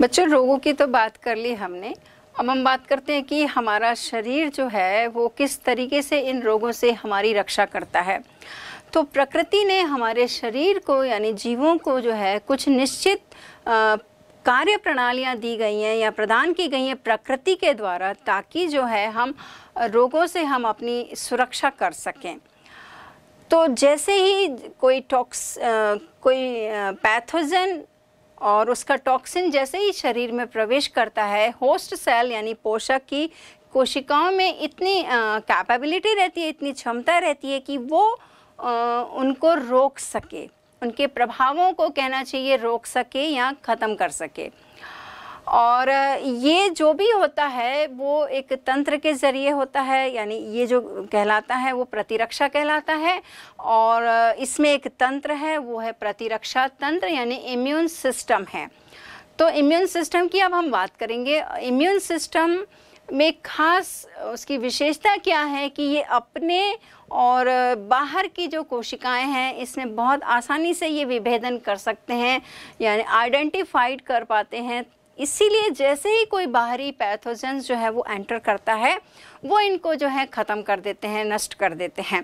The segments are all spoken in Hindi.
बच्चों, रोगों की तो बात कर ली हमने। अब हम बात करते हैं कि हमारा शरीर जो है, वो किस तरीके से इन रोगों से हमारी रक्षा करता है। तो प्रकृति ने हमारे शरीर को, यानी जीवों को जो है, कुछ निश्चित कार्य प्रणालियाँ दी गई हैं या प्रदान की गई हैं प्रकृति के द्वारा ताकि जो है, हम रोगों से हम अपनी सुरक्षा कर सकें। तो जैसे ही कोई टॉक्स कोई पैथोजन और उसका टॉक्सिन जैसे ही शरीर में प्रवेश करता है होस्ट सेल यानी पोषक की कोशिकाओं में इतनी कैपेबिलिटी रहती है इतनी क्षमता रहती है कि वो आ, उनको रोक सके। उनके प्रभावों को कहना चाहिए रोक सके या ख़त्म कर सके। और ये जो भी होता है, वो एक तंत्र के ज़रिए होता है, यानी ये जो कहलाता है, वो प्रतिरक्षा कहलाता है और इसमें एक तंत्र है, वो है प्रतिरक्षा तंत्र, यानी इम्यून सिस्टम है। तो इम्यून सिस्टम की अब हम बात करेंगे। इम्यून सिस्टम में खास उसकी विशेषता क्या है कि ये अपने और बाहर की जो कोशिकाएँ हैं, इसमें बहुत आसानी से ये विभेदन कर सकते हैं, यानी आइडेंटिफाइड कर पाते हैं। इसीलिए जैसे ही कोई बाहरी पैथोजेंस जो है वो एंटर करता है, वो इनको जो है ख़त्म कर देते हैं, नष्ट कर देते हैं।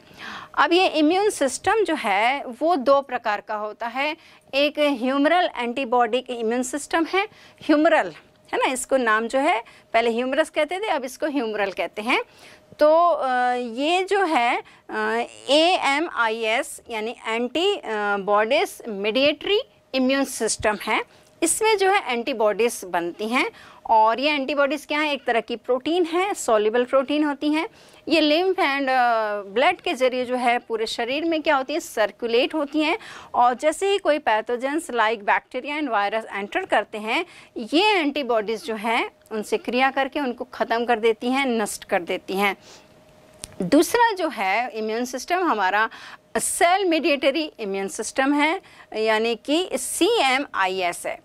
अब ये इम्यून सिस्टम जो है, वो दो प्रकार का होता है। एक ह्यूमरल एंटीबॉडी इम्यून सिस्टम है ह्यूमरल है ना? इसको नाम जो है, पहले ह्यूमरस कहते थे, अब इसको ह्यूमरल कहते हैं। तो ये जो है ए एम आई एस यानी antibodies mediatory immune system है। इसमें जो है एंटीबॉडीज़ बनती हैं और ये एंटीबॉडीज़ क्या है? एक तरह की प्रोटीन है, सॉल्युबल प्रोटीन होती हैं। ये लिम्फ एंड ब्लड के ज़रिए जो है पूरे शरीर में क्या होती है? सर्कुलेट होती हैं। और जैसे ही कोई pathogens like bacteria and virus enter करते हैं, ये एंटीबॉडीज़ जो हैं, उनसे क्रिया करके उनको ख़त्म कर देती हैं, नष्ट कर देती हैं। दूसरा जो है इम्यून सिस्टम हमारा सेल मीडिएटरी इम्यून सिस्टम है, यानी कि सी एम आई एस है।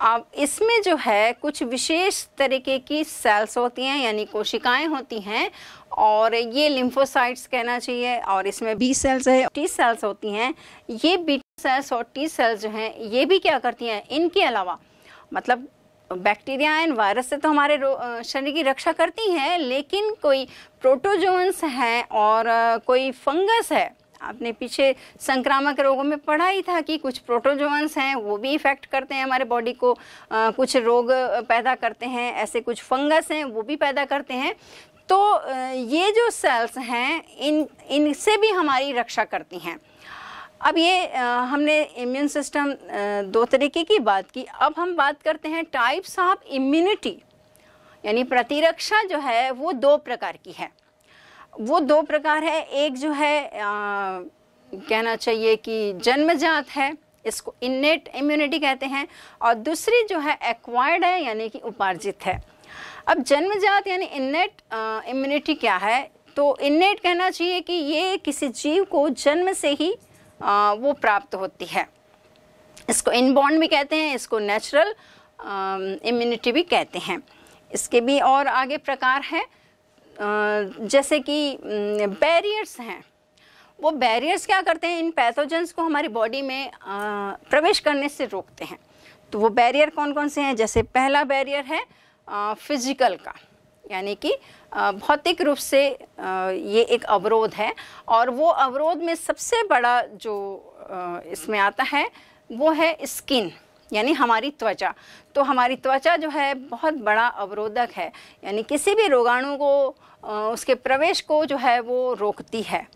अब इसमें जो है, कुछ विशेष तरीके की सेल्स होती हैं, यानी कोशिकाएँ होती हैं, और ये लिम्फोसाइट्स कहना चाहिए, और इसमें बी सेल्स है टी सेल्स होती हैं। ये बी सेल्स और टी सेल्स जो हैं, ये भी क्या करती हैं? इनके अलावा मतलब बैक्टीरिया एंड वायरस से तो हमारे शरीर की रक्षा करती हैं, लेकिन कोई प्रोटोजोन्स हैं और कोई फंगस है आपने पीछे संक्रामक रोगों में पढ़ा ही था कि कुछ प्रोटोजोन्स हैं वो भी इफ़ेक्ट करते हैं हमारे बॉडी को। आ, कुछ रोग पैदा करते हैं ऐसे कुछ फंगस हैं वो भी पैदा करते हैं। तो ये जो सेल्स हैं इन इनसे भी हमारी रक्षा करती हैं। अब ये आ, हमने इम्यून सिस्टम दो तरीके की बात की। अब हम बात करते हैं टाइप्स ऑफ़ इम्यूनिटी यानी प्रतिरक्षा जो है वो दो प्रकार की है। वो दो प्रकार है। एक जो है आ, कहना चाहिए कि जन्मजात है इसको इन्नेट इम्यूनिटी कहते हैं और दूसरी जो है एक्वायर्ड है यानी कि उपार्जित है। अब जन्मजात यानी इन्नेट इम्यूनिटी क्या है? तो इन्नेट कहना चाहिए कि ये किसी जीव को जन्म से ही आ, वो प्राप्त होती है। इसको इनबॉन्ड भी कहते हैं इसको नेचुरल इम्यूनिटी भी कहते हैं। इसके भी और आगे प्रकार है। जैसे कि बैरियर्स हैं। वो बैरियर्स क्या करते हैं? इन पैथोजेंस को हमारी बॉडी में प्रवेश करने से रोकते हैं। तो वो बैरियर कौन कौन से हैं? जैसे पहला बैरियर है फ़िज़िकल का। यानी कि भौतिक रूप से ये एक अवरोध है। और वो अवरोध में सबसे बड़ा जो इसमें आता है, वो है स्किन यानी हमारी त्वचा। तो हमारी त्वचा जो है बहुत बड़ा अवरोधक है। यानी किसी भी रोगाणु को उसके प्रवेश को जो है वो रोकती है।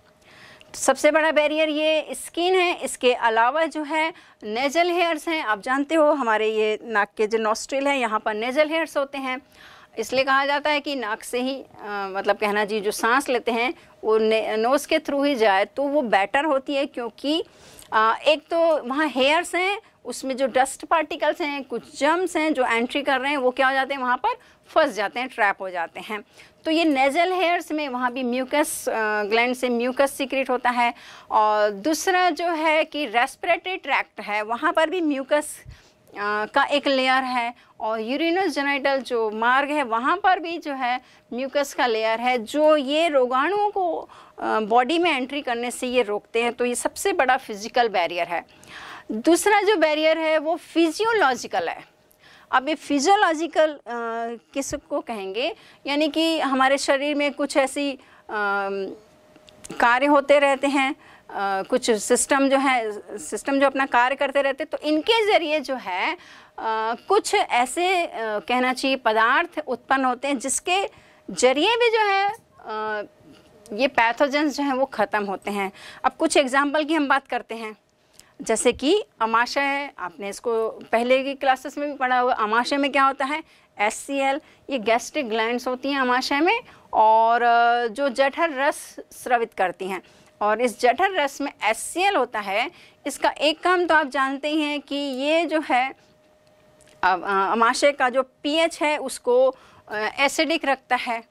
सबसे बड़ा बैरियर ये स्किन है। इसके अलावा जो है नेजल हेयर्स हैं। आप जानते हो हमारे ये नाक के जो नॉस्ट्रिल हैं यहाँ पर नेजल हेयर्स होते हैं। इसलिए कहा जाता है कि नाक से ही आ, मतलब कहना जी जो सांस लेते हैं वो नोज़ के थ्रू ही जाए तो वो बेटर होती है क्योंकि आ, एक तो वहाँ हेयर्स हैं उसमें जो डस्ट पार्टिकल्स हैं, कुछ जम्स हैं, जो एंट्री कर रहे हैं, वो क्या हो जाते हैं, वहाँ पर फंस जाते हैं ट्रैप हो जाते हैं। तो ये नेजल हेयर्स में वहाँ भी म्यूकस ग्लैंड से म्यूकस सीक्रेट होता है। और दूसरा जो है कि रेस्पिरेटरी ट्रैक्ट है, वहाँ पर भी म्यूकस का एक लेयर है। और यूरिनस जेनाइटल जो मार्ग है, वहाँ पर भी जो है म्यूकस का लेयर है, जो ये रोगाणुओं को बॉडी में एंट्री करने से ये रोकते हैं। तो ये सबसे बड़ा फ़िज़िकल बैरियर है। दूसरा जो बैरियर है वो फिजियोलॉजिकल है। अब ये फिजियोलॉजिकल किसको कहेंगे? यानी कि हमारे शरीर में कुछ ऐसी कार्य होते रहते हैं आ, कुछ सिस्टम जो है सिस्टम जो अपना कार्य करते रहते तो इनके ज़रिए जो है आ, कुछ ऐसे आ, कहना चाहिए पदार्थ उत्पन्न होते हैं जिसके ज़रिए भी जो है आ, ये पैथोजेंस जो हैं वो ख़त्म होते हैं। अब कुछ एग्ज़ाम्पल की हम बात करते हैं। जैसे कि अमाशय, आपने इसको पहले की क्लासेस में भी पढ़ा होगा। अमाशय में क्या होता है? एस सी एल ये गैस्ट्रिक ग्लैंड्स होती हैं अमाशय में और जो जठर रस स्रवित करती हैं। और इस जठर रस में एस सी एल होता है, इसका एक काम तो आप जानते ही हैं कि ये जो है अमाशय का जो पीएच है उसको एसिडिक रखता है।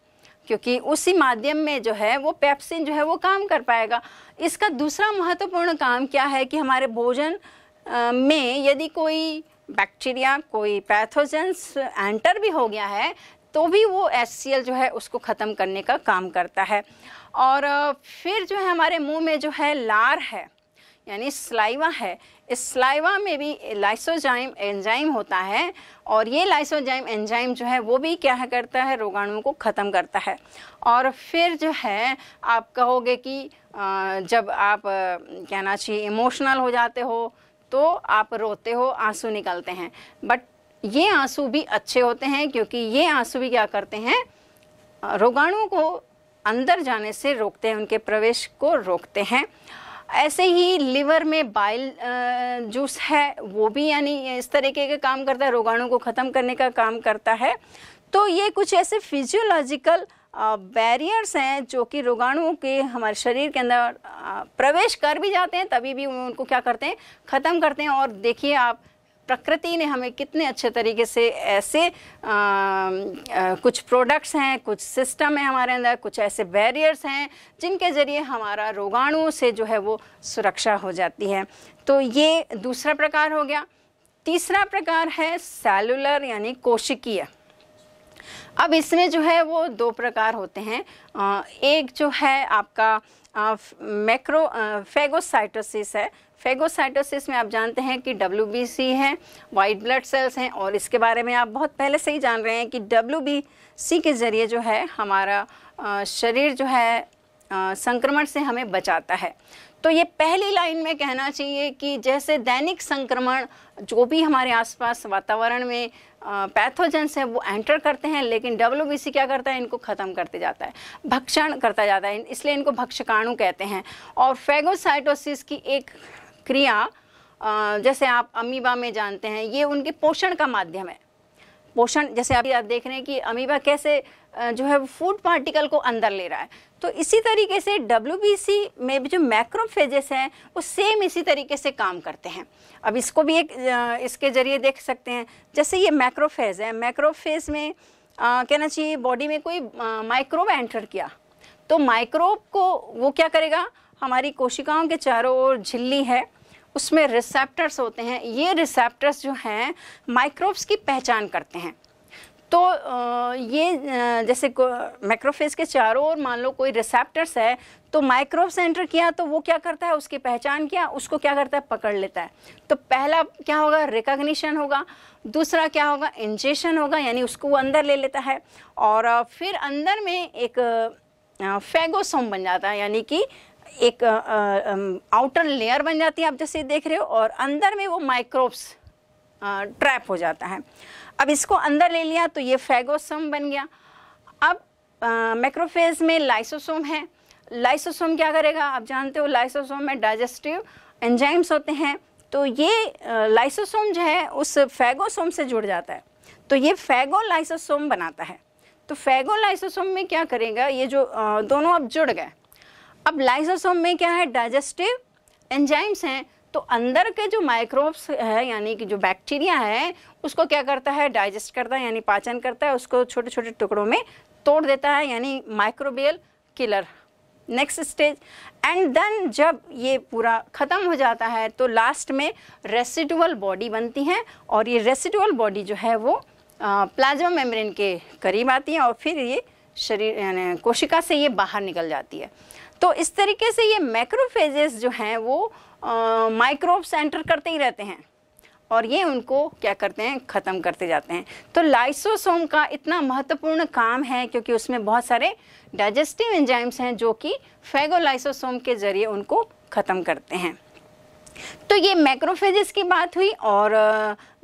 क्योंकि उसी माध्यम में जो है वो पेप्सिन जो है वो काम कर पाएगा। इसका दूसरा महत्वपूर्ण काम क्या है कि हमारे भोजन में यदि कोई बैक्टीरिया, कोई पैथोजेंस एंटर भी हो गया है तो भी वो एस जो है उसको ख़त्म करने का काम करता है। और फिर जो है हमारे मुँह में जो है लार है यानी स्लाइवा है। इस स्लाइवा में भी लाइसोजाइम एंजाइम होता है और ये लाइसोजाइम एंजाइम जो है वो भी क्या करता है? रोगाणुओं को ख़त्म करता है। और फिर जो है, आप कहोगे कि जब आप कहना चाहिए, इमोशनल हो जाते हो तो आप रोते हो, आँसू निकलते हैं। बट ये आँसू भी अच्छे होते हैं क्योंकि ये आँसू भी क्या करते हैं? रोगाणुओं को अंदर जाने से रोकते हैं, उनके प्रवेश को रोकते हैं। ऐसे ही लिवर में बाइल जूस है, वो भी यानी इस तरीके का काम करता है रोगाणु को ख़त्म करने का काम करता है। तो ये कुछ ऐसे फिजियोलॉजिकल बैरियर्स हैं जो कि रोगाणुओं के हमारे शरीर के अंदर प्रवेश कर भी जाते हैं, तभी भी उनको क्या करते हैं? ख़त्म करते हैं। और देखिए आप प्रकृति ने हमें कितने अच्छे तरीके से ऐसे आ, आ, कुछ प्रोडक्ट्स हैं कुछ सिस्टम है हमारे अंदर कुछ ऐसे बैरियर्स हैं जिनके ज़रिए हमारा रोगाणुओं से जो है वो सुरक्षा हो जाती है। तो ये दूसरा प्रकार हो गया। तीसरा प्रकार है सेलुलर यानी कोशिकीय। अब इसमें जो है वो दो प्रकार होते हैं। एक जो है आपका मैक्रो फेगोसाइटोसिस है। फेगोसाइटोसिस में आप जानते हैं कि डब्ल्यूबीसी है वाइट ब्लड सेल्स हैं, और इसके बारे में आप बहुत पहले से ही जान रहे हैं कि डब्ल्यूबीसी के ज़रिए जो है हमारा शरीर जो है संक्रमण से हमें बचाता है। तो ये पहली लाइन में कहना चाहिए कि जैसे दैनिक संक्रमण, जो भी हमारे आसपास वातावरण में पैथोजेंस है, वो एंटर करते हैं, लेकिन डब्ल्यूबीसी क्या करता है? इनको ख़त्म करते जाता है, भक्षण करता जाता है। इसलिए इनको भक्षकाणु कहते हैं। और फेगोसाइटोसिस की एक क्रिया जैसे आप अमीबा में जानते हैं ये उनके पोषण का माध्यम है। पोषण जैसे अभी आप देख रहे हैं कि अमीबा कैसे जो है वो फ़ूड पार्टिकल को अंदर ले रहा है। तो इसी तरीके से डब्ल्यूबीसी में भी जो मैक्रोफेजेस हैं वो सेम इसी तरीके से काम करते हैं। अब इसको भी एक इसके ज़रिए देख सकते हैं। जैसे ये मैक्रोफेज है मैक्रोफेज में आ, कहना चाहिए बॉडी में कोई माइक्रोब एंटर किया तो माइक्रोब को वो क्या करेगा? हमारी कोशिकाओं के चारों ओर झिल्ली है उसमें रिसेप्टर्स होते हैं, ये रिसेप्टर्स जो हैं माइक्रोब्स की पहचान करते हैं। तो ये जैसे माइक्रोफेज के चारों ओर मान लो कोई रिसेप्टर्स है तो माइक्रोब्स एंटर किया तो वो क्या करता है, उसकी पहचान किया, उसको क्या करता है, पकड़ लेता है। तो पहला क्या होगा रिकग्निशन होगा। दूसरा क्या होगा इंजेशन होगा, यानी उसको वो अंदर ले लेता है। और फिर अंदर में एक फेगोसोम बन जाता है, यानी कि एक आउटर लेयर बन जाती है, आप जैसे देख रहे हो, और अंदर में वो माइक्रोब्स ट्रैप हो जाता है। अब इसको अंदर ले लिया तो ये फेगोसोम बन गया। अब मैक्रोफेज में लाइसोसोम है। लाइसोसोम क्या करेगा? आप जानते हो लाइसोसोम में डाइजेस्टिव एंजाइम्स होते हैं। तो ये लाइसोसोम जो है, उस फैगोसोम से जुड़ जाता है। तो ये फेगो लाइसोसोम बनाता है। तो फेगो लाइसोसोम में क्या करेगा? ये जो दोनों अब जुड़ गए। अब लाइसोसोम में क्या है? डाइजेस्टिव एंजाइम्स हैं। तो अंदर के जो माइक्रोब्स है, यानी कि जो बैक्टीरिया है, उसको क्या करता है? डाइजेस्ट करता है, यानी पाचन करता है, उसको छोटे छोटे टुकड़ों में तोड़ देता है, यानी microbial killer next stage and then जब ये पूरा ख़त्म हो जाता है तो लास्ट में रेसिडुअल बॉडी बनती हैं, और ये रेसिडुअल बॉडी जो है, वो प्लाज्मा मेम्ब्रेन के करीब आती है, और फिर ये शरीर कोशिका से ये बाहर निकल जाती है। तो इस तरीके से ये मैक्रोफेजेस जो हैं वो माइक्रोब्स एंटर करते ही रहते हैं। और ये उनको क्या करते हैं? ख़त्म करते जाते हैं। तो लाइसोसोम का इतना महत्वपूर्ण काम है क्योंकि उसमें बहुत सारे डाइजेस्टिव एंजाइम्स हैं जो कि फेगोलाइसोसोम के ज़रिए उनको ख़त्म करते हैं। तो ये मैक्रोफेजेस की बात हुई और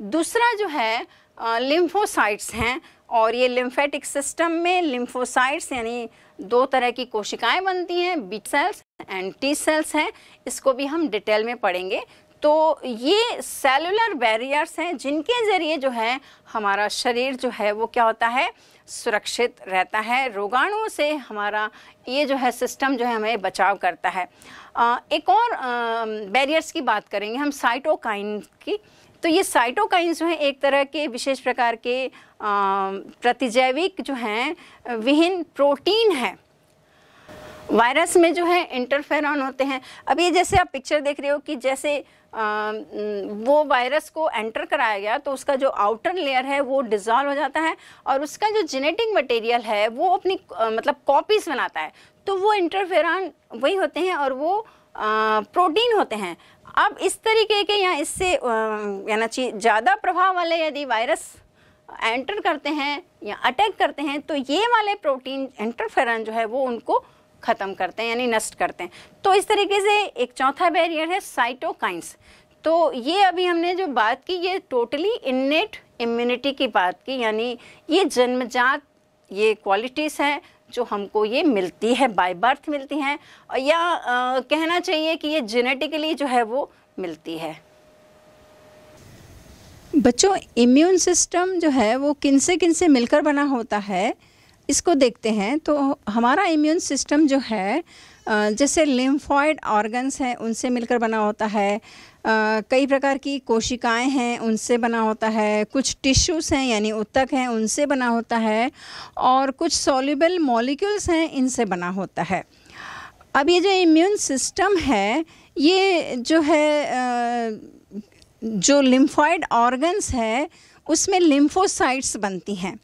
दूसरा जो है लिम्फोसाइट्स हैं और ये लिम्फेटिक सिस्टम में लिम्फोसाइट्स यानी दो तरह की कोशिकाएँ बनती हैं B cells and T cells हैं। इसको भी हम डिटेल में पढ़ेंगे। तो ये सेलुलर बैरियर्स हैं, जिनके ज़रिए जो है हमारा शरीर जो है वो क्या होता है? सुरक्षित रहता है। रोगाणुओं से हमारा ये जो है सिस्टम जो है हमें बचाव करता है। एक और बैरियर्स की बात करेंगे हम, साइटोकाइन की। तो ये साइटोकाइंस जो है एक तरह के विशेष प्रकार के प्रतिजैविक जो हैं विहीन प्रोटीन है। वायरस में जो है इंटरफेरॉन होते हैं। अब ये जैसे आप पिक्चर देख रहे हो कि जैसे आ, वो वायरस को एंटर कराया गया तो उसका जो आउटर लेयर है वो डिजॉल्व हो जाता है और उसका जो जेनेटिक मटेरियल है वो अपनी आ, मतलब कॉपीज़ बनाता है। तो वो इंटरफेरॉन वही होते हैं और वो आ, प्रोटीन होते हैं। अब इस तरीके के या इससे यानी ज़्यादा प्रभाव वाले यदि वायरस एंटर करते हैं या अटैक करते हैं तो ये वाले प्रोटीन इंटरफेरन जो है वो उनको ख़त्म करते हैं, यानी नष्ट करते हैं। तो इस तरीके से एक चौथा बैरियर है साइटोकाइंस। तो ये अभी हमने जो बात की, ये टोटली इन्नेट इम्यूनिटी की बात की, यानी ये जन्मजात ये क्वालिटीज़ हैं जो हमको ये मिलती है बाय बर्थ मिलती हैं या आ, कहना चाहिए कि ये जेनेटिकली जो है वो मिलती है। बच्चों इम्यून सिस्टम जो है वो किन से किन से मिलकर बना होता है इसको देखते हैं। तो हमारा इम्यून सिस्टम जो है जैसे लिम्फॉइड ऑर्गन्स हैं उनसे मिलकर बना होता है। कई प्रकार की कोशिकाएँ हैं, उनसे बना होता है। कुछ टिश्यूज़ हैं, यानी उत्तक हैं, उनसे बना होता है। और कुछ सॉल्युबल मॉलिक्यूल्स हैं, इनसे बना होता है। अब ये जो इम्यून सिस्टम है, ये जो है जो लिम्फॉइड ऑर्गन्स है, उसमें लिम्फोसाइट्स बनती हैं।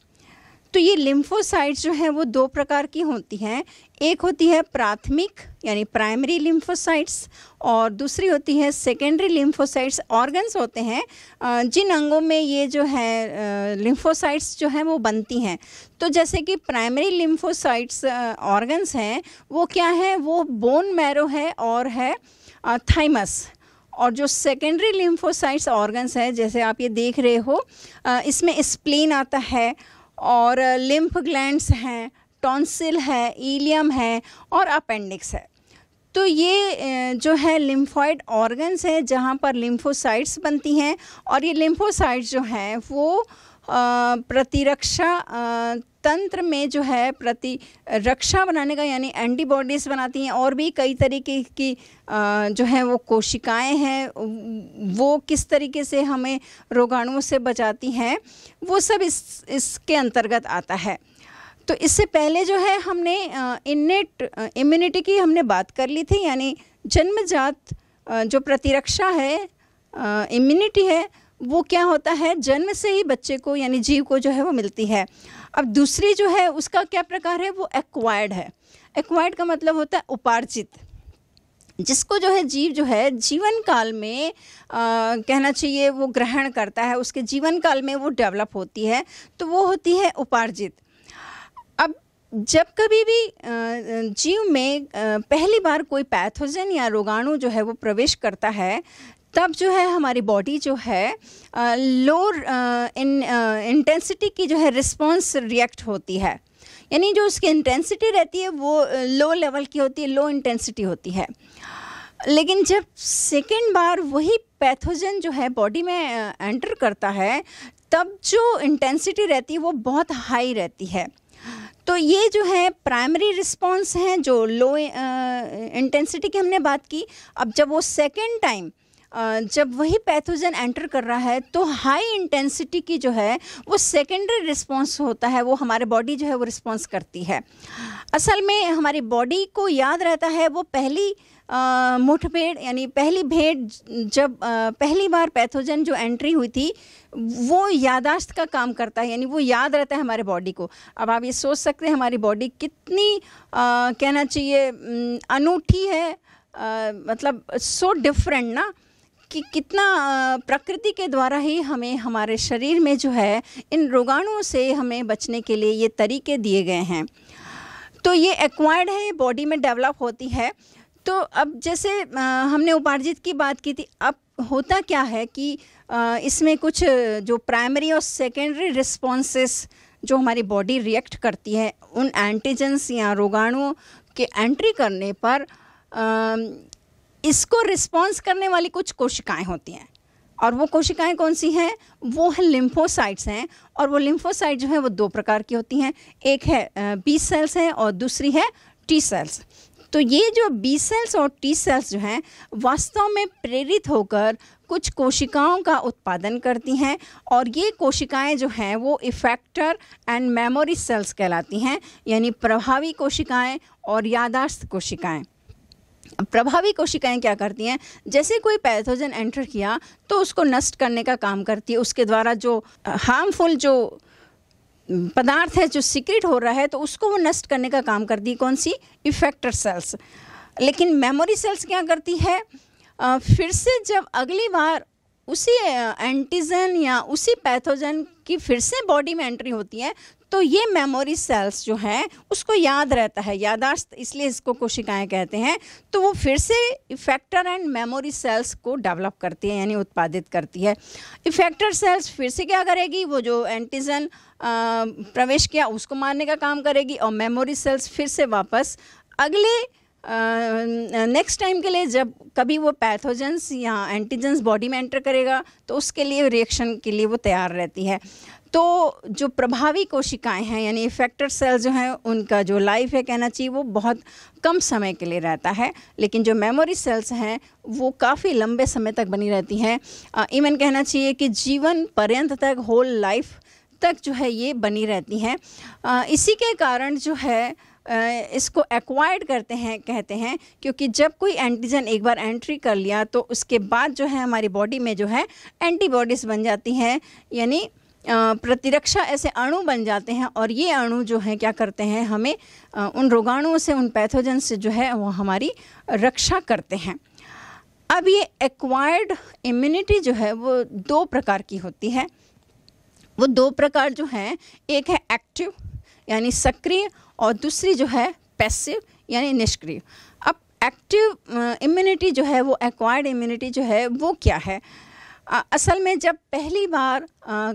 तो ये लिम्फोसाइट्स जो है, वो दो प्रकार की होती हैं। एक होती है प्राथमिक, यानी प्राइमरी लिम्फोसाइट्स और दूसरी होती है सेकेंडरी लिम्फोसाइट्स ऑर्गन्स होते हैं जिन अंगों में ये जो है लिम्फोसाइट्स जो हैं वो बनती हैं। तो जैसे कि प्राइमरी लिम्फोसाइट्स ऑर्गन्स हैं, वो क्या है? वो बोन मैरो है और है थाइमस और जो सेकेंडरी लिम्फोसाइट्स ऑर्गन्स है, जैसे आप ये देख रहे हो इसमें स्प्लीन आता है और लिम्फ ग्लैंड्स हैं टॉन्सिल है ईलियम है और अपेंडिक्स है। तो ये जो है लिम्फॉइड ऑर्गन्स है जहाँ पर लिम्फोसाइट्स बनती हैं और ये लिम्फोसाइट्स जो हैं वो प्रतिरक्षा तंत्र में जो है प्रति, रक्षा बनाने का यानी एंटीबॉडीज़ बनाती हैं और भी कई तरीके की जो है वो कोशिकाएँ हैं, वो किस तरीके से हमें रोगाणुओं से बचाती हैं, वो सब इस, इसके अंतर्गत आता है। तो इससे पहले जो है हमने इन्नेट इम्यूनिटी की हमने बात कर ली थी यानी जन्मजात जो प्रतिरक्षा है इम्यूनिटी है वो क्या होता है? जन्म से ही बच्चे को यानी जीव को जो है वो मिलती है। अब दूसरी जो है उसका क्या प्रकार है? वो एक्वायर्ड है। एक्वायर्ड का मतलब होता है उपार्जित। जिसको जो है जीव जो है जीवन काल में आ, कहना चाहिए वो ग्रहण करता है उसके जीवन काल में वो डेवलप होती है तो वो होती है उपार्जित। जब कभी भी जीव में पहली बार कोई पैथोजन या रोगाणु जो है वो प्रवेश करता है, तब जो है हमारी बॉडी जो है लो इन इंटेंसिटी की जो है रिस्पॉन्स रिएक्ट होती है। यानी जो उसकी इंटेंसिटी रहती है, वो लो लेवल की होती है लो इंटेंसिटी होती है। लेकिन जब सेकेंड बार वही पैथोजन जो है बॉडी में एंटर करता है, तब जो इंटेंसिटी रहती है, वो बहुत हाई रहती है। तो ये जो है प्राइमरी रिस्पॉन्स हैं, जो लो इंटेंसिटी की हमने बात की, अब जब वो सेकेंड टाइम जब वही पैथोजन एंटर कर रहा है तो हाई इंटेंसिटी की जो है, वो सेकेंडरी रिस्पॉन्स होता है, वो हमारे बॉडी जो है, वो रिस्पॉन्स करती है। असल में हमारी बॉडी को याद रहता है, वो पहली मुठभेड़ यानी पहली भेंट जब आ, पहली बार पैथोजन जो एंट्री हुई थी वो यादाश्त का काम करता है यानी वो याद रहता है हमारे बॉडी को। अब आप ये सोच सकते हैं हमारी बॉडी कितनी आ, कहना चाहिए अनूठी है आ, मतलब सो डिफरेंट ना कि कितना प्रकृति के द्वारा ही हमें हमारे शरीर में जो है इन रोगाणुओं से हमें बचने के लिए ये तरीके दिए गए हैं। तो ये एक्वायर्ड है बॉडी में डेवलप होती है। तो अब जैसे हमने उपार्जित की बात की थी, अब होता क्या है कि इसमें कुछ जो प्राइमरी और सेकेंडरी रिस्पॉन्सेस जो हमारी बॉडी रिएक्ट करती है, उन एंटीजेंस या रोगाणुओं के एंट्री करने पर इसको रिस्पॉन्स करने वाली कुछ कोशिकाएँ होती हैं। और वो कोशिकाएँ कौन सी हैं? वो है लिम्फोसाइट्स हैं, और वो लिम्फोसाइट जो है वो दो प्रकार की होती हैं। एक है बी सेल्स हैं और दूसरी है टी सेल्स तो ये जो बी सेल्स और टी सेल्स जो हैं, वास्तव में प्रेरित होकर कुछ कोशिकाओं का उत्पादन करती हैं और ये कोशिकाएँ जो हैं, वो इफेक्टर एंड मेमोरी सेल्स कहलाती हैं, यानी प्रभावी कोशिकाएँ और यादाश्त कोशिकाएँ। प्रभावी कोशिकाएँ क्या करती हैं? जैसे कोई पैथोजन एंटर किया तो उसको नष्ट करने का काम करती है। उसके द्वारा जो हार्मफुल जो पदार्थ है जो सिक्रेट हो रहा है तो उसको वो नष्ट करने का काम करती है कौन सी? इफेक्टर सेल्स लेकिन मेमोरी सेल्स क्या करती है? फिर से जब अगली बार उसी एंटीजन या उसी पैथोजन की फिर से बॉडी में एंट्री होती है तो ये मेमोरी सेल्स जो हैं, उसको याद रहता है। यादाश्त इसलिए इसको कोशिकाएँ कहते हैं। तो वो फिर से इफेक्टर एंड मेमोरी सेल्स को डेवलप करती है, यानी उत्पादित करती है। इफेक्टर सेल्स फिर से क्या करेगी? वो जो एंटीजन प्रवेश किया, उसको मारने का काम करेगी और मेमोरी सेल्स फिर से वापस अगले नेक्स्ट टाइम के लिए जब कभी वो पैथोजेंस या एंटीजेंस बॉडी में एंटर करेगा तो उसके लिए रिएक्शन के लिए वो तैयार रहती है। तो जो प्रभावी कोशिकाएँ हैं, यानी इफेक्टर सेल जो हैं, उनका जो लाइफ है कहना चाहिए, वो बहुत कम समय के लिए रहता है। लेकिन जो मेमोरी सेल्स हैं, वो काफ़ी लंबे समय तक बनी रहती हैं। इवन कहना चाहिए कि जीवन पर्यंत तक होल लाइफ तक जो है ये बनी रहती हैं। इसी के कारण जो है इसको एक्वायर्ड करते हैं, कहते हैं, क्योंकि जब कोई एंटीजन एक बार एंट्री कर लिया तो उसके बाद जो है हमारी बॉडी में जो है एंटीबॉडीज़ बन जाती हैं, यानी प्रतिरक्षा ऐसे अणु बन जाते हैं, और ये अणु जो है, क्या करते हैं, हमें उन रोगाणुओं से, उन पैथोजन से जो है, वो हमारी रक्षा करते हैं। अब ये एक्वायर्ड इम्यूनिटी जो है, वो दो प्रकार की होती है। वो दो प्रकार जो हैं एक है एक्टिव यानी सक्रिय और दूसरी जो है पैसिव यानी निष्क्रिय। अब एक्टिव इम्यूनिटी जो है वो एक्वायर्ड इम्यूनिटी जो है वो क्या है? आ, असल में जब पहली बार आ, आ,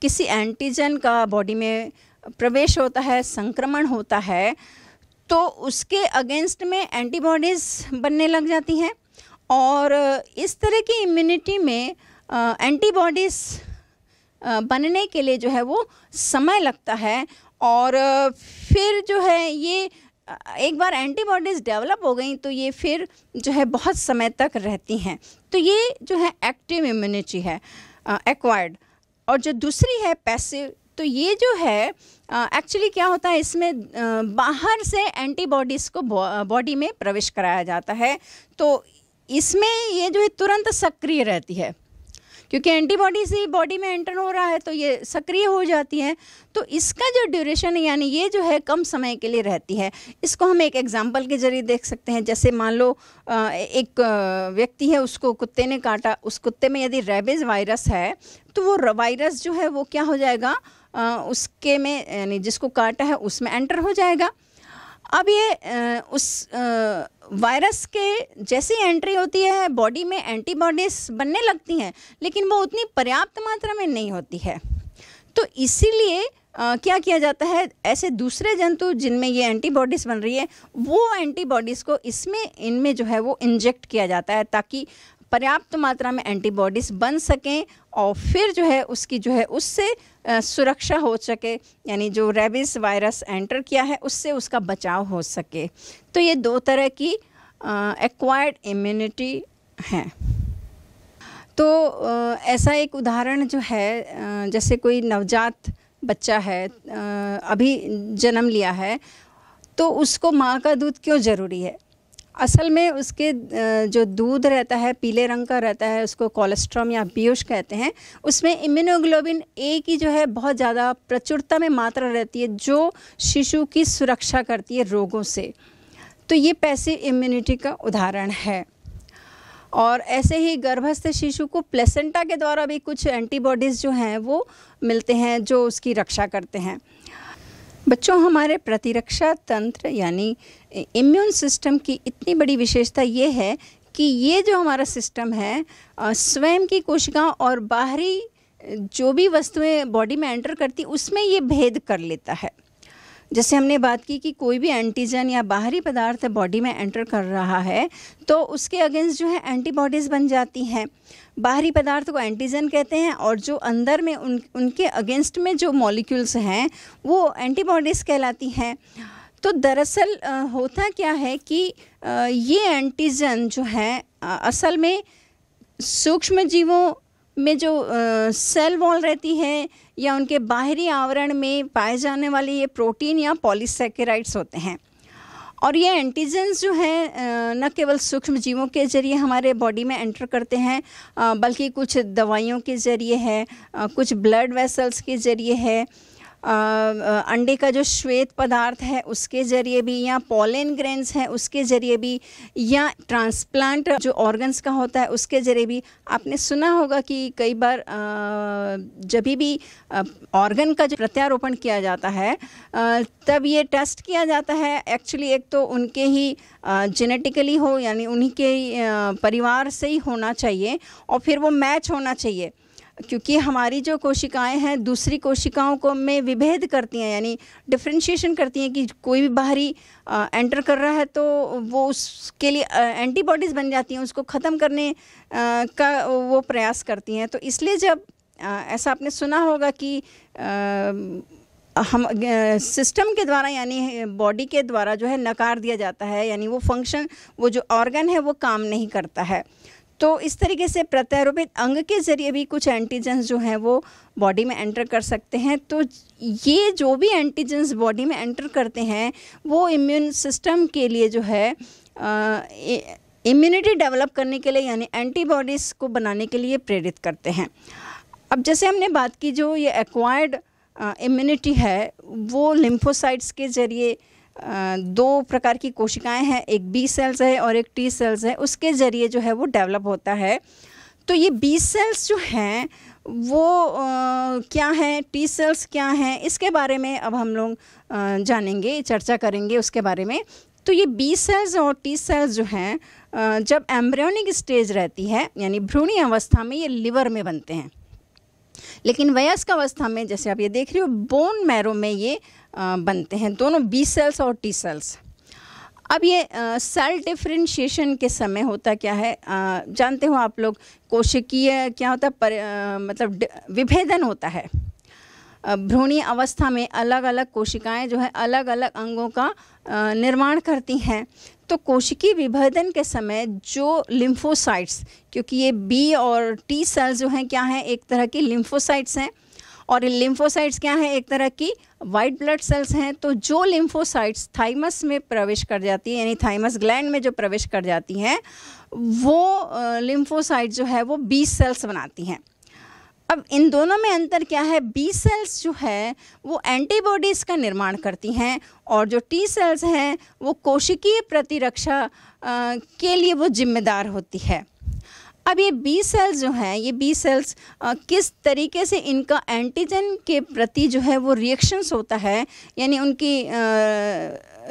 किसी एंटीजन का बॉडी में प्रवेश होता है संक्रमण होता है तो उसके अगेंस्ट में एंटीबॉडीज़ बनने लग जाती हैं और इस तरह की इम्यूनिटी में एंटीबॉडीज़ बनने के लिए जो है वो समय लगता है और फिर जो है ये एक बार एंटीबॉडीज़ डेवलप हो गई तो ये फिर जो है बहुत समय तक रहती हैं। तो ये जो है एक्टिव इम्यूनिटी है एक्वायर्ड। और जो दूसरी है पैसिव तो ये जो है एक्चुअली क्या होता है इसमें uh, बाहर से एंटीबॉडीज़ को बॉडी में प्रवेश कराया जाता है। तो इसमें ये जो है तुरंत सक्रिय रहती है। क्योंकि एंटीबॉडीज ही बॉडी में एंटर हो रहा है तो ये सक्रिय हो जाती है। तो इसका जो ड्यूरेशन यानी ये जो है, कम समय के लिए रहती है। इसको हम एक एग्ज़ाम्पल के ज़रिए देख सकते हैं। जैसे मान लो एक व्यक्ति है, उसको कुत्ते ने काटा। उस कुत्ते में यदि रेबिज वायरस है तो वो वायरस जो है, वो क्या हो जाएगा? उसके में, यानी जिसको काटा है, उसमें एंटर हो जाएगा। अब ये उस वायरस के जैसी एंट्री होती है, बॉडी में एंटीबॉडीज बनने लगती हैं, लेकिन वो उतनी पर्याप्त मात्रा में नहीं होती है। तो इसीलिए क्या किया जाता है, ऐसे दूसरे जंतु जिनमें ये एंटीबॉडीज़ बन रही है, वो एंटीबॉडीज़ को इसमें, इनमें जो है वो इंजेक्ट किया जाता है, ताकि पर्याप्त मात्रा में एंटीबॉडीज़ बन सकें और फिर जो है उसकी जो है उससे सुरक्षा हो सके, यानी जो रेबिस वायरस एंटर किया है उससे उसका बचाव हो सके। तो ये दो तरह की एक्वायर्ड इम्यूनिटी है। तो ऐसा एक उदाहरण जो है जैसे कोई नवजात बच्चा है अभी जन्म लिया है तो उसको माँ का दूध क्यों ज़रूरी है? असल में उसके जो दूध रहता है, पीले रंग का रहता है, उसको कोलेस्ट्रॉम या पीयूष कहते हैं, उसमें इम्यूनोग्लोबिन ए की जो है बहुत ज़्यादा प्रचुरता में मात्रा रहती है, जो शिशु की सुरक्षा करती है रोगों से। तो ये पैसिव इम्यूनिटी का उदाहरण है। और ऐसे ही गर्भस्थ शिशु को प्लेसेंटा के द्वारा भी कुछ एंटीबॉडीज़ जो हैं, वो मिलते हैं, जो उसकी रक्षा करते हैं। बच्चों, हमारे प्रतिरक्षा तंत्र यानी इम्यून सिस्टम की इतनी बड़ी विशेषता ये है कि ये जो हमारा सिस्टम है स्वयं की कोशिकाओं और बाहरी जो भी वस्तुएँ बॉडी में एंटर करती, उसमें ये भेद कर लेता है। जैसे हमने बात की कि कोई भी एंटीजन या बाहरी पदार्थ बॉडी में एंटर कर रहा है तो उसके अगेंस्ट जो है एंटीबॉडीज़ बन जाती हैं। बाहरी पदार्थ को एंटीजन कहते हैं और जो अंदर में उन, उनके अगेंस्ट में जो मॉलिक्यूल्स हैं, वो एंटीबॉडीज़ कहलाती हैं। तो दरअसल होता क्या है कि ये एंटीजन जो है असल में सूक्ष्म जीवों में जो सेल वॉल रहती है या उनके बाहरी आवरण में पाए जाने वाले ये प्रोटीन या पॉलीसेकेराइड्स होते हैं। और ये एंटीजेंस जो है न केवल सूक्ष्म जीवों के ज़रिए हमारे बॉडी में एंटर करते हैं बल्कि कुछ दवाइयों के ज़रिए है कुछ ब्लड वेसल्स के ज़रिए है अंडे का जो श्वेत पदार्थ है, उसके ज़रिए भी, या पोलन ग्रेन्स है, उसके ज़रिए भी, या ट्रांसप्लांट जो ऑर्गन्स का होता है, उसके ज़रिए भी। आपने सुना होगा कि कई बार जब भी ऑर्गन का जो प्रत्यारोपण किया जाता है तब ये टेस्ट किया जाता है। एक्चुअली एक तो उनके ही जेनेटिकली हो, यानी उन्हीं के परिवार से ही होना चाहिए, और फिर वो मैच होना चाहिए। क्योंकि हमारी जो कोशिकाएँ हैं दूसरी कोशिकाओं को में विभेद करती हैं यानी डिफ्रेंशिएशन करती हैं कि कोई भी बाहरी आ, एंटर कर रहा है तो वो उसके लिए एंटीबॉडीज़ बन जाती हैं उसको ख़त्म करने आ, का वो प्रयास करती हैं। तो इसलिए जब आ, ऐसा आपने सुना होगा कि हम सिस्टम के द्वारा यानी बॉडी के द्वारा जो है नकार दिया जाता है यानी वो फ़ंक्शन वो जो ऑर्गन है वो काम नहीं करता है। तो इस तरीके से प्रत्यारोपित अंग के ज़रिए भी कुछ एंटीजेंस जो हैं वो बॉडी में एंटर कर सकते हैं। तो ये जो भी एंटीजेंस बॉडी में एंटर करते हैं, वो इम्यून सिस्टम के लिए जो है इम्यूनिटी डेवलप करने के लिए यानी एंटीबॉडीज़ को बनाने के लिए प्रेरित करते हैं। अब जैसे हमने बात की जो ये एक्वायर्ड इम्यूनिटी है, वो लिम्फोसाइट्स के ज़रिए दो प्रकार की कोशिकाएँ हैं एक बी सेल्स है और एक टी सेल्स है उसके ज़रिए जो है वो डेवलप होता है। तो ये बी सेल्स जो हैं वो आ, क्या हैं टी सेल्स क्या हैं इसके बारे में अब हम लोग जानेंगे चर्चा करेंगे उसके बारे में। तो ये बी सेल्स और टी सेल्स जो हैं जब एम्ब्रियोनिक स्टेज रहती है यानी भ्रूणी अवस्था में ये लिवर में बनते हैं। लेकिन वयस्क अवस्था में जैसे आप ये देख रहे हो बोन मैरो में ये बनते हैं। दोनों बी सेल्स और टी सेल्स अब ये सेल डिफ्रेंशिएशन के समय होता क्या है? आ, जानते हो आप लोग कोशिकीय क्या होता है? पर, आ, मतलब विभेदन होता है। भ्रूणी अवस्था में अलग अलग कोशिकाएँ जो है अलग अलग अंगों का निर्माण करती हैं। तो कोशिकीय विभेदन के समय जो लिम्फोसाइट्स क्योंकि ये बी और टी सेल्स जो हैं क्या हैं? एक तरह की लिम्फोसाइट्स हैं। और लिम्फोसाइट्स क्या हैं? एक तरह की वाइट ब्लड सेल्स हैं तो जो लिम्फोसाइट्स थाइमस में प्रवेश कर जाती है, यानी थाइमस ग्लैंड में जो प्रवेश कर जाती हैं, वो लिम्फोसाइट जो है, वो बी सेल्स बनाती हैं। अब इन दोनों में अंतर क्या है? बी सेल्स जो है, वो एंटीबॉडीज़ का निर्माण करती हैं, और जो टी सेल्स हैं, वो कोशिकीय प्रतिरक्षा के लिए वो जिम्मेदार होती है। अब ये बी सेल्स जो हैं, ये बी सेल्स किस तरीके से इनका एंटीजन के प्रति जो है वो रिएक्शंस होता है, यानी उनकी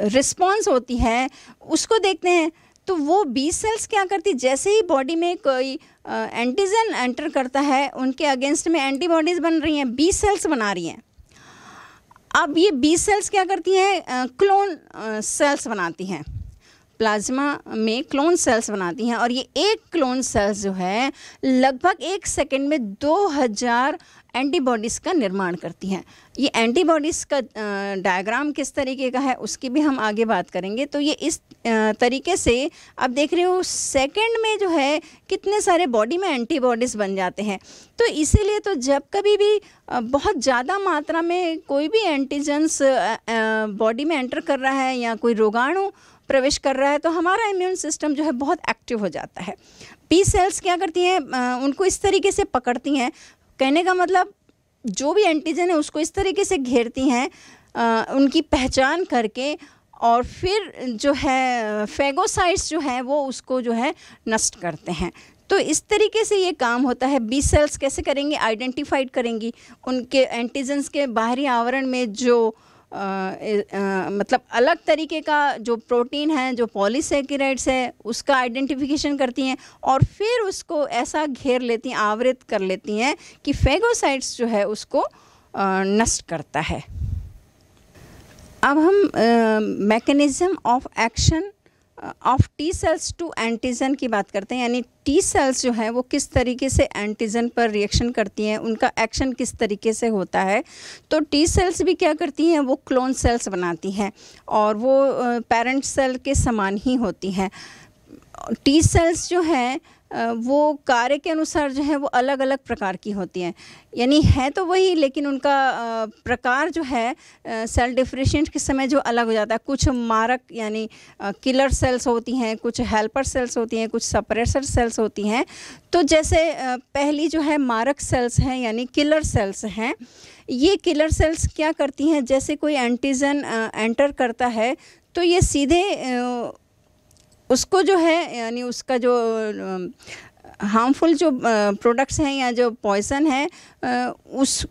रिस्पॉन्स होती है, उसको देखते हैं तो वो बी सेल्स क्या करती, जैसे ही बॉडी में कोई एंटीजन एंटर करता है, उनके अगेंस्ट में एंटीबॉडीज़ बन रही हैं बी सेल्स बना रही हैं। अब ये बी सेल्स क्या करती हैं क्लोन सेल्स बनाती हैं। प्लाज्मा में क्लोन सेल्स बनाती हैं और ये एक क्लोन सेल्स जो है, लगभग एक सेकंड में 2000 एंटीबॉडीज़ का निर्माण करती हैं। ये एंटीबॉडीज़ का डायग्राम किस तरीके का है, उसकी भी हम आगे बात करेंगे। तो ये इस तरीके से आप देख रहे हो सेकंड में जो है, कितने सारे बॉडी में एंटीबॉडीज़ बन जाते हैं। तो इसीलिए तो जब कभी भी बहुत ज़्यादा मात्रा में कोई भी एंटीजेंस बॉडी में एंटर कर रहा है या कोई रोगाणु प्रवेश कर रहा है तो हमारा इम्यून सिस्टम जो है बहुत एक्टिव हो जाता है। पी सेल्स क्या करती हैं? उनको इस तरीके से पकड़ती हैं। कहने का मतलब जो भी एंटीजन है, उसको इस तरीके से घेरती हैं उनकी पहचान करके, और फिर जो है फेगोसाइट्स जो है, वो उसको जो है नष्ट करते हैं। तो इस तरीके से ये काम होता है। बी सेल्स कैसे करेंगे? आइडेंटिफाइड करेंगी। उनके एंटीजन्स के बाहरी आवरण में जो मतलब अलग तरीके का जो प्रोटीन है, जो पॉलीसेकेराइड्स है, उसका आइडेंटिफिकेशन करती हैं और फिर उसको ऐसा घेर लेती हैं, आवृत कर लेती हैं कि फेगोसाइट्स जो है उसको नष्ट करता है। अब हम mechanism of action of T cells to antigen की बात करते हैं, यानी टी सेल्स जो है, वो किस तरीके से एंटीजन पर रिएक्शन करती हैं, उनका एक्शन किस तरीके से होता है? तो टी सेल्स भी क्या करती हैं, वो क्लोन सेल्स बनाती हैं और वो पेरेंट सेल के समान ही होती हैं। टी सेल्स जो हैं वो कार्य के अनुसार जो है वो अलग अलग प्रकार की होती हैं। यानी है तो वही, लेकिन उनका प्रकार जो है सेल डिफ्रेशिएंट के समय जो अलग हो जाता है। कुछ मारक, यानी किलर सेल्स होती हैं, कुछ हेल्पर सेल्स होती हैं, कुछ सप्रेसर सेल्स होती हैं। तो जैसे पहली जो है मारक सेल्स हैं, यानी किलर सेल्स हैं, ये किलर सेल्स क्या करती हैं? जैसे कोई एंटीजन एंटर करता है तो ये सीधे उसको जो है, यानी उसका जो हार्मफुल जो प्रोडक्ट्स हैं या जो पॉइसन है उस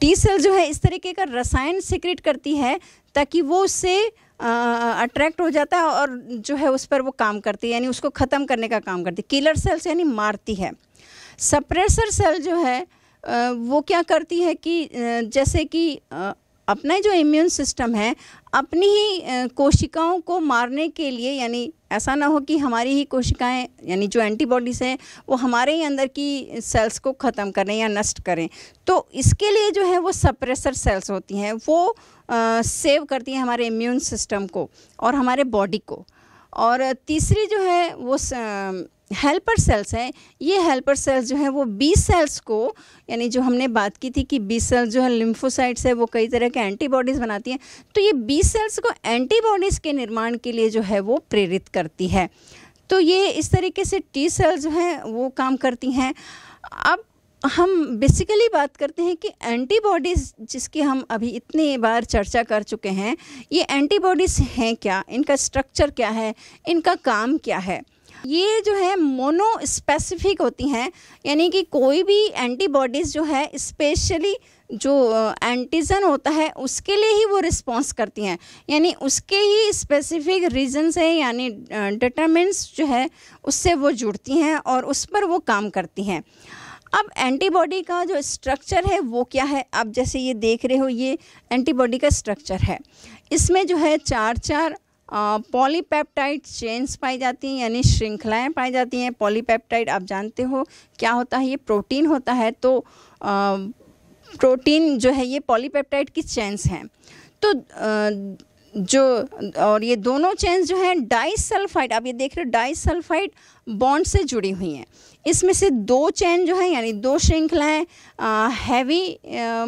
टी सेल जो है, इस तरीके का रसायन सिक्रेट करती है, ताकि वो उससे अट्रैक्ट हो जाता है और जो है उस पर वो काम करती है, यानी उसको ख़त्म करने का काम करती है। किलर सेल्स यानी मारती है। सप्रेसर सेल जो है वो क्या करती है कि जैसे कि अपना जो इम्यून सिस्टम है, अपनी ही कोशिकाओं को मारने के लिए, यानी ऐसा ना हो कि हमारी ही कोशिकाएँ, यानी जो एंटीबॉडीज़ हैं, वो हमारे ही अंदर की सेल्स को ख़त्म करें या नष्ट करें। तो इसके लिए जो है वो सप्रेसर सेल्स होती हैं, वो सेव करती हैं हमारे इम्यून सिस्टम को और हमारे बॉडी को। और तीसरी जो है वो हेल्पर सेल्स हैं, ये हेल्पर सेल्स जो है, वो बी सेल्स को, यानी जो हमने बात की थी कि बी सेल्स जो है लिम्फोसाइट्स है, वो कई तरह के एंटीबॉडीज़ बनाती हैं तो ये बी सेल्स को एंटीबॉडीज़ के निर्माण के लिए जो है, वो प्रेरित करती है। तो ये इस तरीके से टी सेल्स जो हैं, वो काम करती हैं। अब हम बेसिकली बात करते हैं कि एंटीबॉडीज़ जिसकी हम अभी इतनी बार चर्चा कर चुके हैं, ये एंटीबॉडीज़ हैं क्या? इनका स्ट्रक्चर क्या है? इनका काम क्या है? ये जो है मोनो स्पेसिफिक होती हैं, यानी कि कोई भी एंटीबॉडीज़ जो है स्पेशली जो एंटीजन होता है, उसके लिए ही वो रिस्पॉन्स करती हैं। यानी उसके ही स्पेसिफिक रीजन से यानी डिटर्मेंट्स जो है, उससे वो जुड़ती हैं और उस पर वो काम करती हैं। अब एंटीबॉडी का जो स्ट्रक्चर है, वो क्या है? अब जैसे ये देख रहे हो, ये एंटीबॉडी का स्ट्रक्चर है। इसमें जो है चार चार पॉलीपेप्टाइड चेन्स पाई जाती हैं यानी श्रृंखलाएँ पाई जाती हैं। पॉलीपेप्टाइड आप जानते हो क्या होता है? ये प्रोटीन होता है तो आ, प्रोटीन जो है ये पॉलीपेप्टाइड की चेन्स हैं। तो आ, जो और ये दोनों चेन्स जो हैं डाई सल्फाइड आप ये देख रहे हो डाई सल्फाइड बॉन्ड से जुड़ी हुई हैं। इसमें से दो चैन जो है, यानी दो श्रृंखलाएँ हैवी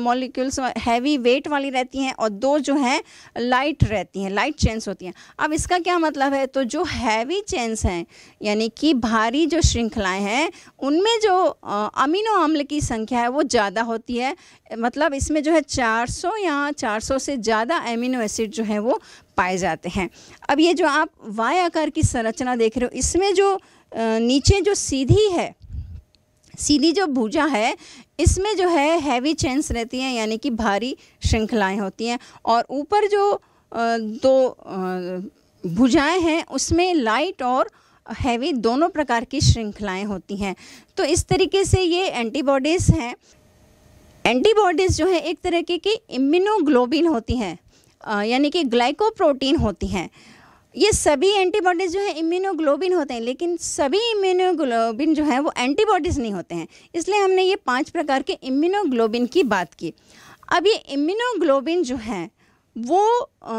मॉलिक्यूल्स हैवी वेट वाली रहती हैं और दो जो हैं लाइट रहती हैं लाइट चेन्स होती हैं। अब इसका क्या मतलब है? तो जो हैवी चेन्स हैं, यानी कि भारी जो श्रृंखलाएँ हैं, उनमें जो अमीनो अम्ल की संख्या है वो ज़्यादा होती है। मतलब इसमें जो है 400 या 400 से ज़्यादा एमिनो एसिड जो है वो पाए जाते हैं। अब ये जो आप वाय आकार की संरचना देख रहे हो, इसमें जो नीचे जो सीधी है, सीधी जो भुजा है, इसमें जो है हैवी चेन्स रहती हैं, यानी कि भारी श्रृंखलाएँ होती हैं। और ऊपर जो दो भुजाएँ हैं, उसमें लाइट और हैवी दोनों प्रकार की श्रृंखलाएँ होती हैं। तो इस तरीके से ये एंटीबॉडीज़ हैं। एंटीबॉडीज़ जो है, एक तरीके की इम्यूनोग्लोबिन होती हैं यानी कि ग्लाइकोप्रोटीन होती हैं। ये सभी एंटीबॉडीज़ जो है इम्यूनोग्लोबिन होते हैं लेकिन सभी इम्यूनोग्लोबिन जो है वो एंटीबॉडीज़ नहीं होते हैं। इसलिए हमने ये पाँच प्रकार के इम्यूनोग्लोबिन की बात की। अब ये इम्यूनोग्लोबिन जो है वो आ,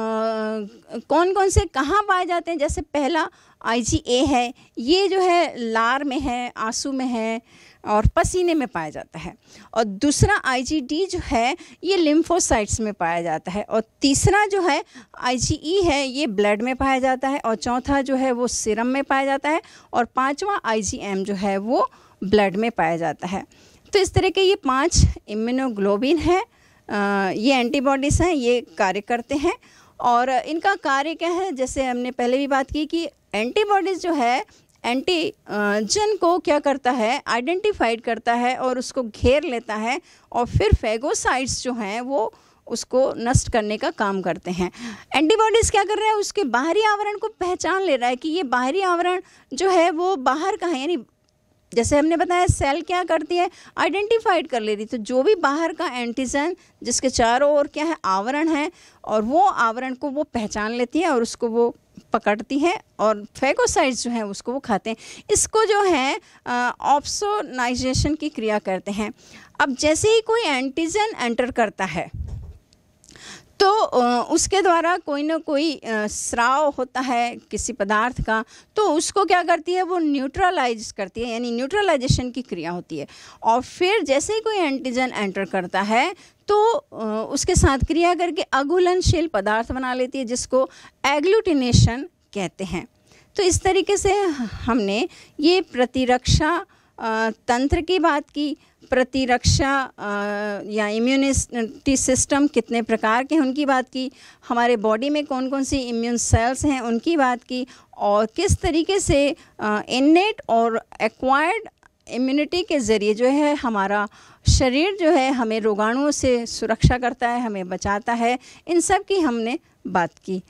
कौन कौन से कहाँ पाए जाते हैं? जैसे पहला आईजीए है ये जो है लार में है आँसू में है और पसीने में पाया जाता है। और दूसरा आईजीडी जो है, ये लिम्फोसाइट्स में पाया जाता है। और तीसरा जो है आईजीई है, ये ब्लड में पाया जाता है। और चौथा जो है, वो सिरम में पाया जाता है। और पांचवा आईजीएम जो है, वो ब्लड में पाया जाता है। तो इस तरह के ये पाँच इम्यूनोग्लोबिन हैं। ये एंटीबॉडीज़ हैं, ये कार्य करते हैं। और इनका कार्य क्या है? जैसे हमने पहले भी बात की कि एंटीबॉडीज़ जो है एंटीजन को क्या करता है आइडेंटिफाइड करता है और उसको घेर लेता है और फिर फेगोसाइट्स जो हैं वो उसको नष्ट करने का काम करते हैं। एंटीबॉडीज़ क्या कर रहे हैं? उसके बाहरी आवरण को पहचान ले रहा है कि ये बाहरी आवरण जो है वो बाहर का है, यानी जैसे हमने बताया सेल क्या करती है? आइडेंटिफाइड कर लेती तो जो भी बाहर का एंटीजन जिसके चारों ओर क्या है, आवरण है और वो आवरण को वो पहचान लेती है और उसको वो पकड़ती है और फेगोसाइड्स जो हैं उसको वो खाते हैं। इसको जो है ऑप्सोनाइजेशन की क्रिया करते हैं। अब जैसे ही कोई एंटीजन एंटर करता है तो उसके द्वारा कोई ना कोई स्राव होता है किसी पदार्थ का तो उसको क्या करती है, वो न्यूट्रलाइज करती है, यानी न्यूट्रलाइजेशन की क्रिया होती है। और फिर जैसे ही कोई एंटीजन एंटर करता है तो उसके साथ क्रिया करके अघुलनशील पदार्थ बना लेती है, जिसको एग्लूटिनेशन कहते हैं। तो इस तरीके से हमने ये प्रतिरक्षा तंत्र की बात की। प्रतिरक्षा या इम्यूनिटी सिस्टम कितने प्रकार के हैं उनकी बात की। हमारे बॉडी में कौन कौन सी इम्यून सेल्स हैं उनकी बात की। और किस तरीके से इन्नेट और एक्वायर्ड इम्यूनिटी के ज़रिए जो है हमारा शरीर जो है हमें रोगाणुओं से सुरक्षा करता है, हमें बचाता है। इन सब की हमने बात की।